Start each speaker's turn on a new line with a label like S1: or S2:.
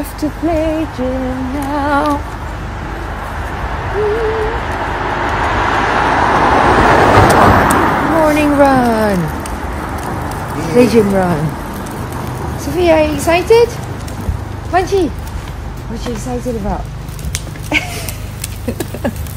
S1: off to play gym now. Morning run. Play gym run. Sofia, are you excited? Munchie, what are you excited about?